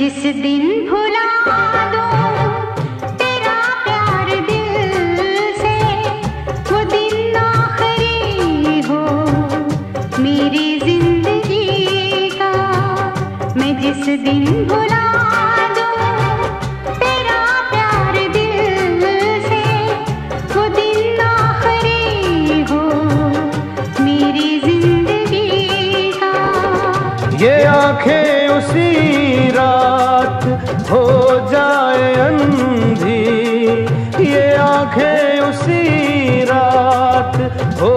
जिस दिन भुला दो, तेरा प्यार दिल से, वो दिन आखिरी हो। मेरी ज़िंदगी का मैं जिस दिन भुला ये आँखें उसी रात हो जाए अंधी, ये आँखें उसी रात हो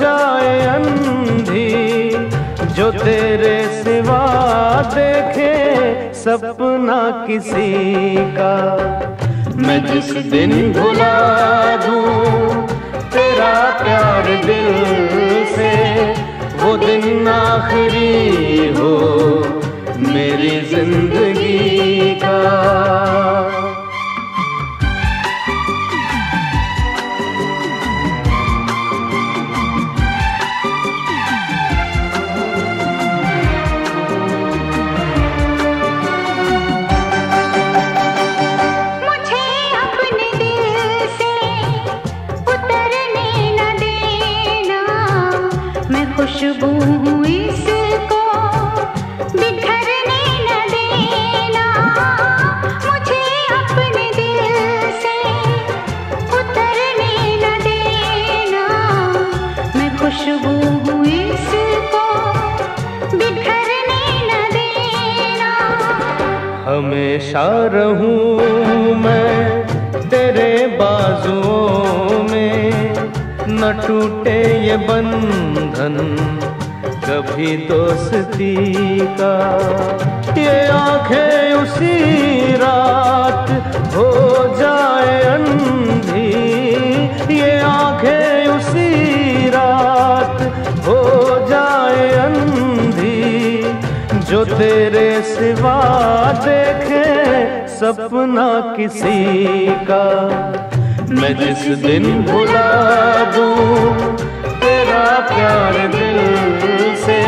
जाए अंधी, जो तेरे सिवा देखे सपना किसी का। मैं जिस दिन भुला दूँ, तेरा प्यार दिल से, वो दिन आखिरी हो मेरी ज़िंदगी का। खुशबू हूँ हमेशा रहूँ मैं, तेरे बाजुओं में न टूटे ये बंधन, कभी दोस्ती का। ये आँखें उसी रात हो जाए अंधी, ये आँखें उसी रात हो जाए अंधी, जो तेरे सिवा देखे सपना किसी का, मैं जिस दिन भुला दूँ तेरा प्यार दिल से,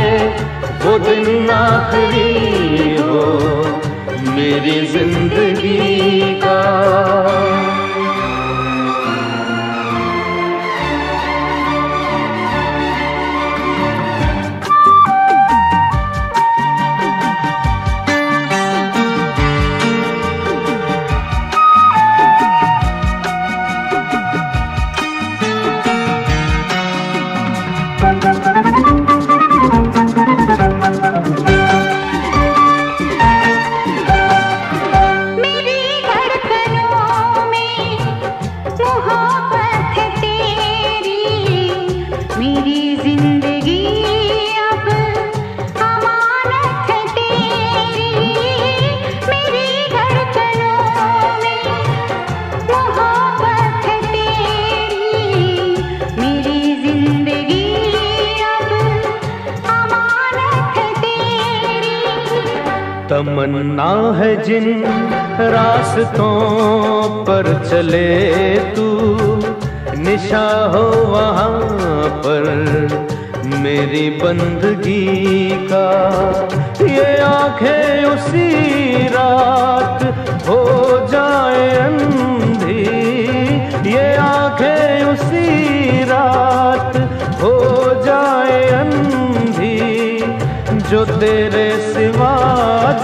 वो दिन आखिरी तमन्ना है जिन रास्तों पर चले तू निशा हो वहाँ पर मेरी बंदगी का। ये आँखें उसी रात हो जाए अंधी। ये आँखें उसी रात हो जाए अंधी। जो तेरे सिवा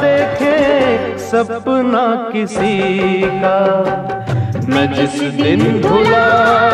देखे सपना किसी का। मैं जिस दिन भुला